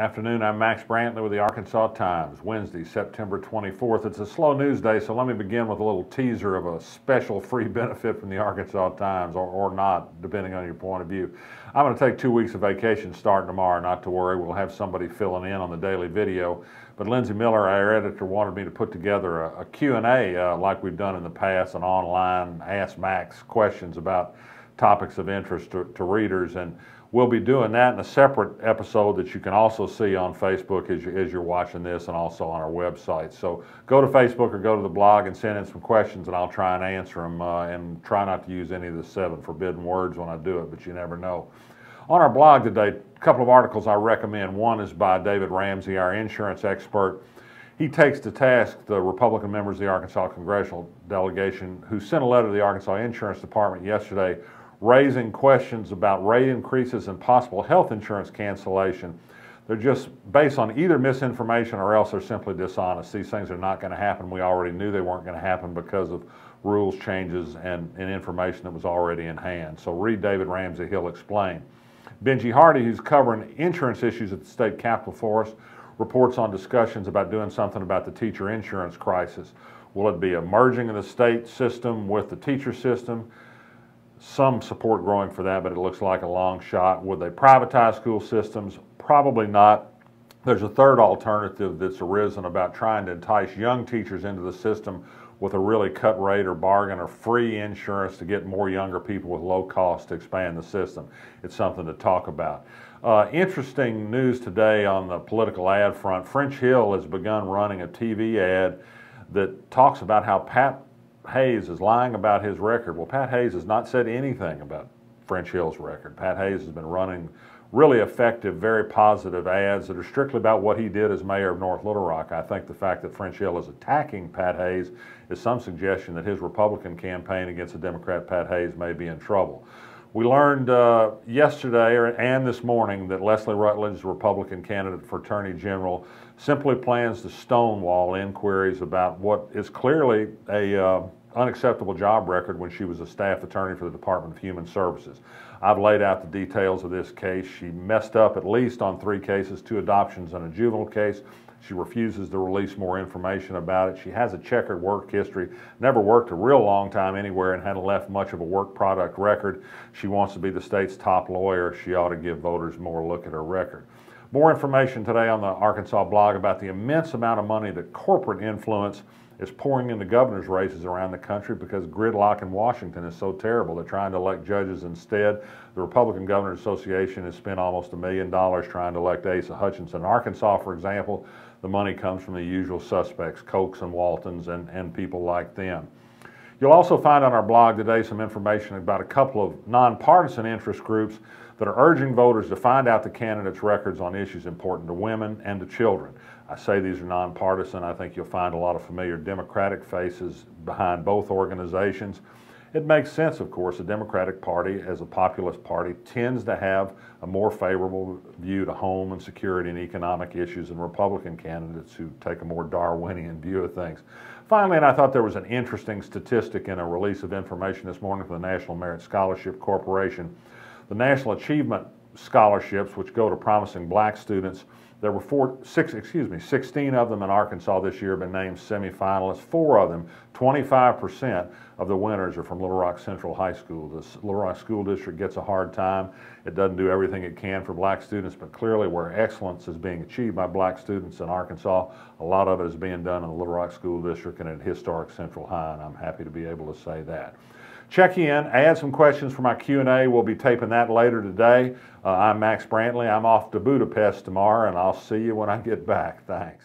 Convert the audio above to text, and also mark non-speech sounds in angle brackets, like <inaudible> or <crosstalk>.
Afternoon, I'm Max Brantley with the Arkansas Times, Wednesday, September 24th. It's a slow news day, so let me begin with a little teaser of a special free <laughs> benefit from the Arkansas Times, or, or not, depending on your point of view. I'm going to take two weeks of vacation starting tomorrow, not to worry. We'll have somebody filling in on the daily video. But Lindsey Millar, our editor, wanted me to put together a, a Q&A uh, like we've done in the past, an online Ask Max questions about topics of interest to, to readers. and We'll be doing that in a separate episode that you can also see on Facebook as, you, as you're watching this and also on our website. So go to Facebook or go to the blog and send in some questions and I'll try and answer them uh, and try not to use any of the seven forbidden words when I do it, but you never know. On our blog today, a couple of articles I recommend. One is by David Ramsey, our insurance expert. He takes to task the Republican members of the Arkansas congressional delegation who sent a letter to the Arkansas Insurance Department yesterday raising questions about rate increases and possible health insurance cancellation. They're just based on either misinformation or else they're simply dishonest. These things are not going to happen. We already knew they weren't going to happen because of rules changes and, and information that was already in hand. So read David Ramsey, he'll explain. Benji Hardy, who's covering insurance issues at the state capitol for us, reports on discussions about doing something about the teacher insurance crisis. Will it be a merging of the state system with the teacher system? Some support growing for that, but it looks like a long shot. Would they privatize school systems? Probably not. There's a third alternative that's arisen about trying to entice young teachers into the system with a really cut rate or bargain or free insurance to get more younger people with low cost to expand the system. It's something to talk about. Uh, interesting news today on the political ad front. French Hill has begun running a TV ad that talks about how Pat Hays is lying about his record. Well, Pat Hays has not said anything about French Hill's record. Pat Hays has been running really effective, very positive ads that are strictly about what he did as mayor of North Little Rock. I think the fact that French Hill is attacking Pat Hays is some suggestion that his Republican campaign against the Democrat Pat Hays may be in trouble. We learned uh, yesterday and this morning that Leslie Rutledge, the Republican candidate for Attorney General, simply plans to stonewall inquiries about what is clearly a uh, unacceptable job record when she was a staff attorney for the Department of Human Services. I've laid out the details of this case. She messed up at least on three cases, two adoptions and a juvenile case. She refuses to release more information about it. She has a checkered work history, never worked a real long time anywhere and hadn't left much of a work product record. She wants to be the state's top lawyer. She ought to give voters more look at her record. More information today on the Arkansas blog about the immense amount of money that corporate influence is pouring into governor's races around the country because gridlock in Washington is so terrible. They're trying to elect judges instead. The Republican Governors Association has spent almost a million dollars trying to elect Asa Hutchinson. In Arkansas, for example, the money comes from the usual suspects, Kochs and Waltons and, and people like them. You'll also find on our blog today some information about a couple of nonpartisan interest groups that are urging voters to find out the candidates' records on issues important to women and to children. I say these are nonpartisan. I think you'll find a lot of familiar Democratic faces behind both organizations. It makes sense, of course. The Democratic Party, as a populist party, tends to have a more favorable view to home and security and economic issues than Republican candidates who take a more Darwinian view of things. Finally, and I thought there was an interesting statistic in a release of information this morning from the National Merit Scholarship Corporation. The National Achievement Scholarships, which go to promising black students, there were four, six, excuse me, 16 of them in Arkansas this year have been named semifinalists. Four of them, 25% of the winners are from Little Rock Central High School. The Little Rock School District gets a hard time. It doesn't do everything it can for black students, but clearly where excellence is being achieved by black students in Arkansas, a lot of it is being done in the Little Rock School District and at Historic Central High, and I'm happy to be able to say that. Check in, add some questions for my Q&A. We'll be taping that later today. Uh, I'm Max Brantley. I'm off to Budapest tomorrow, and I'll see you when I get back. Thanks.